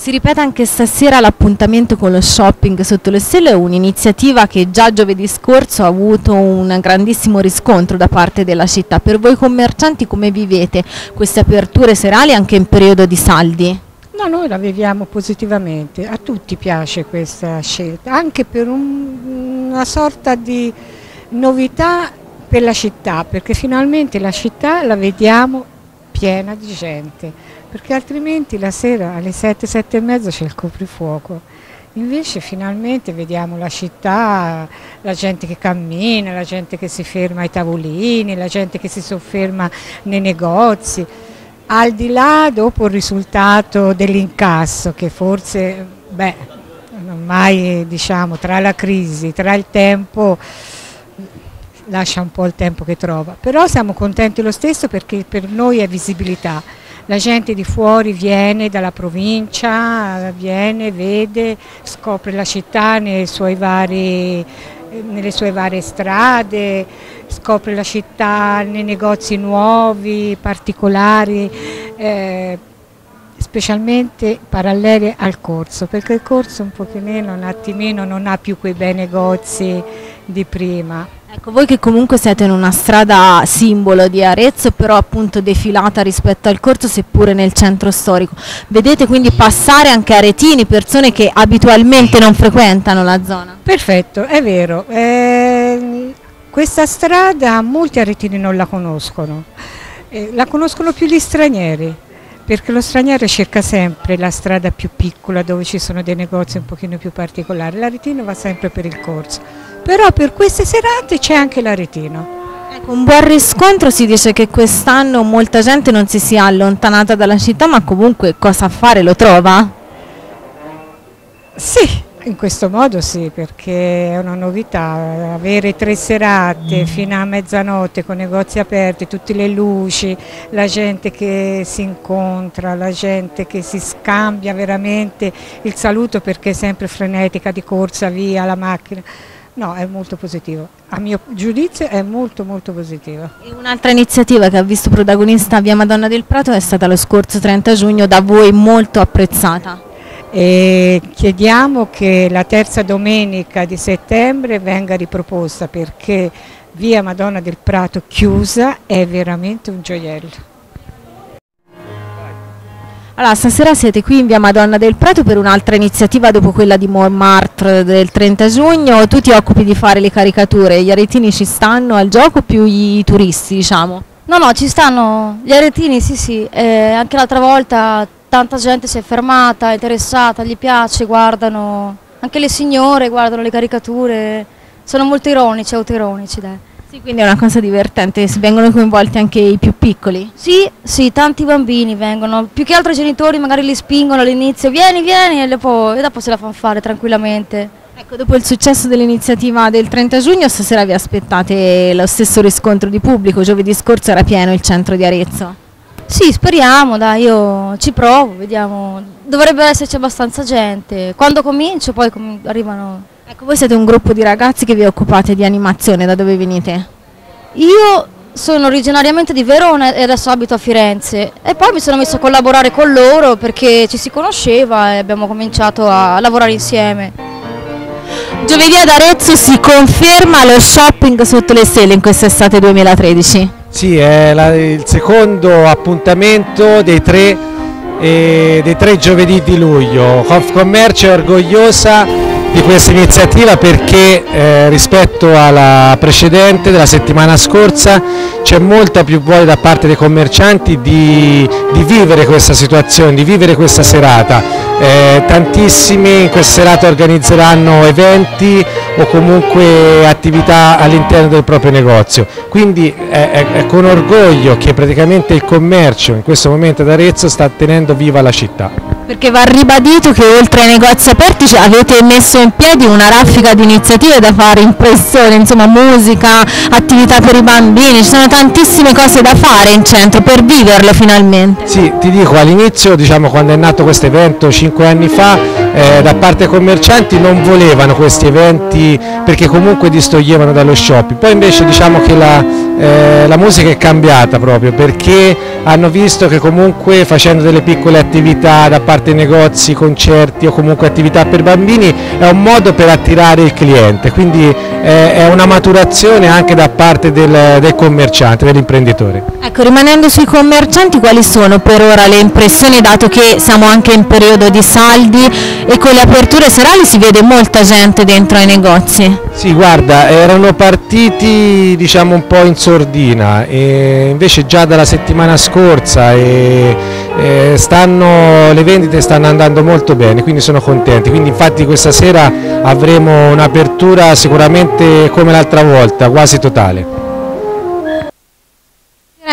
Si ripete anche stasera l'appuntamento con lo shopping sotto le stelle, un'iniziativa che già giovedì scorso ha avuto un grandissimo riscontro da parte della città. Per voi commercianti come vivete queste aperture serali anche in periodo di saldi? No, noi la viviamo positivamente, a tutti piace questa scelta, anche per un, una sorta di novità per la città, perché finalmente la città la vediamo piena di gente, perché altrimenti la sera alle 7, 7 e mezza c'è il coprifuoco. Invece finalmente vediamo la città, la gente che cammina, la gente che si ferma ai tavolini, la gente che si sofferma nei negozi. Al di là dopo il risultato dell'incasso che forse, beh, ormai diciamo tra la crisi, tra il tempo lascia un po' il tempo che trova, però siamo contenti lo stesso perché per noi è visibilità. La gente di fuori viene dalla provincia, viene, vede, scopre la città vari, nelle sue varie strade, scopre la città nei negozi nuovi, particolari, eh, specialmente parallele al corso, perché il corso un pochino, un attimino non ha più quei bei negozi di prima. Ecco, voi che comunque siete in una strada simbolo di Arezzo, però appunto defilata rispetto al corso, seppure nel centro storico, vedete quindi passare anche aretini, persone che abitualmente non frequentano la zona? Perfetto, è vero. Eh, questa strada molti aretini non la conoscono, eh, la conoscono più gli stranieri perché lo straniero cerca sempre la strada più piccola dove ci sono dei negozi un pochino più particolari, l'aretino va sempre per il corso, però per queste serate c'è anche l'aretino. Ecco, un buon riscontro si dice che quest'anno molta gente non si sia allontanata dalla città ma comunque cosa fare lo trova? Sì, in questo modo sì, perché è una novità, avere tre serate mm. fino a mezzanotte con negozi aperti, tutte le luci, la gente che si incontra, la gente che si scambia veramente il saluto perché è sempre frenetica di corsa via la macchina. No, è molto positivo. A mio giudizio è molto molto positivo. un'altra iniziativa che ha visto protagonista Via Madonna del Prato è stata lo scorso 30 giugno da voi molto apprezzata e chiediamo che la terza domenica di settembre venga riproposta perché via Madonna del Prato chiusa è veramente un gioiello. Allora, stasera siete qui in via Madonna del Prato per un'altra iniziativa dopo quella di Montmartre del 30 giugno, tu ti occupi di fare le caricature, gli aretini ci stanno al gioco più i turisti diciamo? No, no, ci stanno gli aretini, sì sì, eh, anche l'altra volta tanta gente si è fermata, è interessata, gli piace, guardano, anche le signore guardano le caricature, sono molto ironici, autoironici. Dai. Sì, quindi è una cosa divertente, vengono coinvolti anche i più piccoli? Sì, sì, tanti bambini vengono, più che altro i genitori magari li spingono all'inizio, vieni, vieni, e dopo, e dopo se la fanno fare tranquillamente. Ecco, dopo il successo dell'iniziativa del 30 giugno, stasera vi aspettate lo stesso riscontro di pubblico, giovedì scorso era pieno il centro di Arezzo. Sì, speriamo, dai, io ci provo, vediamo. Dovrebbe esserci abbastanza gente. Quando comincio poi com arrivano... Ecco, voi siete un gruppo di ragazzi che vi occupate di animazione, da dove venite? Io sono originariamente di Verona e adesso abito a Firenze e poi mi sono messo a collaborare con loro perché ci si conosceva e abbiamo cominciato a lavorare insieme. Giovedì ad Arezzo si conferma lo shopping sotto le stelle in quest'estate 2013. Sì, è la, il secondo appuntamento dei tre, eh, dei tre giovedì di luglio. Confcommercio è orgogliosa di questa iniziativa perché eh, rispetto alla precedente della settimana scorsa c'è molta più voglia da parte dei commercianti di, di vivere questa situazione, di vivere questa serata. Eh, tantissimi in questa serata organizzeranno eventi o comunque attività all'interno del proprio negozio, quindi è, è, è con orgoglio che praticamente il commercio in questo momento ad Arezzo sta tenendo viva la città. Perché va ribadito che oltre ai negozi aperti cioè, avete messo in piedi una raffica di iniziative da fare, impressione, insomma musica, attività per i bambini, ci sono tantissime cose da fare in centro per viverlo finalmente. Sì, ti dico all'inizio, diciamo quando è nato questo evento cinque anni fa, eh, da parte commercianti non volevano questi eventi perché comunque distoglievano dallo shopping. Poi invece diciamo che la, eh, la musica è cambiata proprio perché hanno visto che comunque facendo delle piccole attività da parte negozi, concerti o comunque attività per bambini è un modo per attirare il cliente, quindi eh, è una maturazione anche da parte del, del commerciante, dell'imprenditore. Ecco, rimanendo sui commercianti, quali sono per ora le impressioni, dato che siamo anche in periodo di saldi e con le aperture serali si vede molta gente dentro ai negozi? Sì, guarda, erano partiti diciamo un po' in sordina, e invece già dalla settimana scorsa e, e stanno, le vendite stanno andando molto bene, quindi sono contenti. Quindi infatti questa sera avremo un'apertura sicuramente come l'altra volta, quasi totale.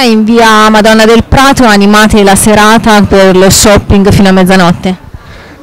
In via Madonna del Prato animate la serata per lo shopping fino a mezzanotte?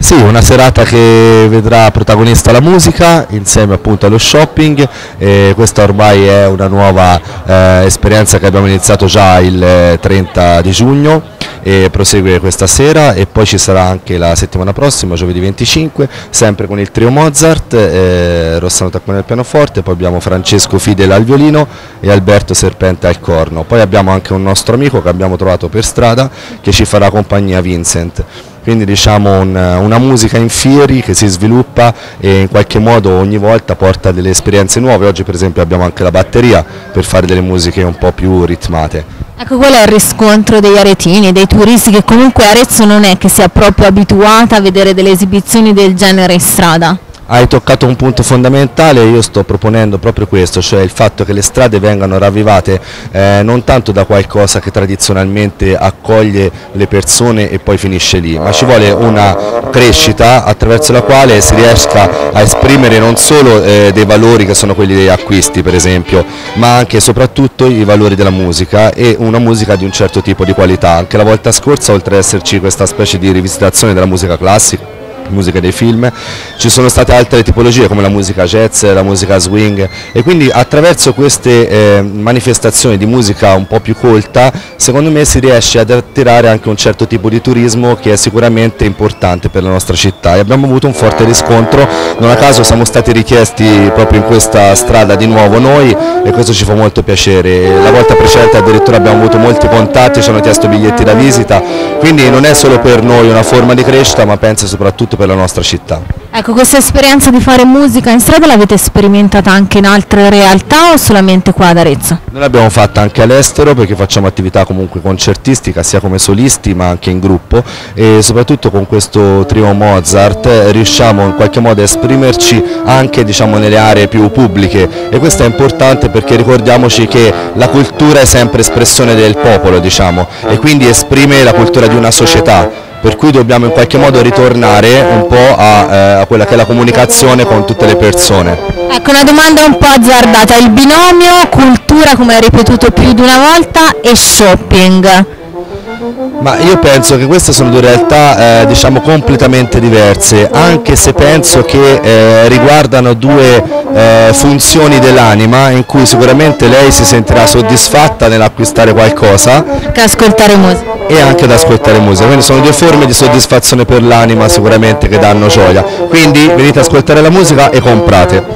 Sì, una serata che vedrà protagonista la musica insieme appunto allo shopping e questa ormai è una nuova eh, esperienza che abbiamo iniziato già il 30 di giugno e prosegue questa sera e poi ci sarà anche la settimana prossima, giovedì 25, sempre con il trio Mozart, eh, Rossano Taccone al pianoforte, poi abbiamo Francesco Fidel al violino e Alberto Serpente al corno. Poi abbiamo anche un nostro amico che abbiamo trovato per strada che ci farà compagnia Vincent quindi diciamo un, una musica in fieri che si sviluppa e in qualche modo ogni volta porta delle esperienze nuove, oggi per esempio abbiamo anche la batteria per fare delle musiche un po' più ritmate. Ecco qual è il riscontro degli aretini, dei turisti che comunque Arezzo non è che sia proprio abituata a vedere delle esibizioni del genere in strada? Hai toccato un punto fondamentale, io sto proponendo proprio questo, cioè il fatto che le strade vengano ravvivate eh, non tanto da qualcosa che tradizionalmente accoglie le persone e poi finisce lì, ma ci vuole una crescita attraverso la quale si riesca a esprimere non solo eh, dei valori che sono quelli degli acquisti per esempio, ma anche e soprattutto i valori della musica e una musica di un certo tipo di qualità. Anche la volta scorsa oltre ad esserci questa specie di rivisitazione della musica classica, musica dei film, ci sono state altre tipologie come la musica jazz, la musica swing. E quindi attraverso queste eh, manifestazioni di musica un po' più colta secondo me si riesce ad attirare anche un certo tipo di turismo che è sicuramente importante per la nostra città. E abbiamo avuto un forte riscontro, non a caso siamo stati richiesti proprio in questa strada di nuovo noi e questo ci fa molto piacere, la volta precedente addirittura abbiamo avuto molti contatti, ci hanno chiesto biglietti da visita, quindi non è solo per noi una forma di crescita ma penso soprattutto soprattutto per la nostra città. Ecco, questa esperienza di fare musica in strada l'avete sperimentata anche in altre realtà o solamente qua ad Arezzo? Noi l'abbiamo fatta anche all'estero perché facciamo attività comunque concertistica sia come solisti ma anche in gruppo e soprattutto con questo trio Mozart riusciamo in qualche modo a esprimerci anche diciamo, nelle aree più pubbliche e questo è importante perché ricordiamoci che la cultura è sempre espressione del popolo diciamo, e quindi esprime la cultura di una società per cui dobbiamo in qualche modo ritornare un po' a, eh, a, quella che è la comunicazione con tutte le persone. Ecco una domanda un po' azzardata, il binomio cultura come hai ripetuto più di una volta e shopping? Ma io penso che queste sono due realtà eh, diciamo completamente diverse, anche se penso che eh, riguardano due eh, funzioni dell'anima in cui sicuramente lei si sentirà soddisfatta nell'acquistare qualcosa. Che ascoltare musica e anche ad ascoltare musica, quindi sono due forme di soddisfazione per l'anima sicuramente che danno gioia, quindi venite ad ascoltare la musica e comprate.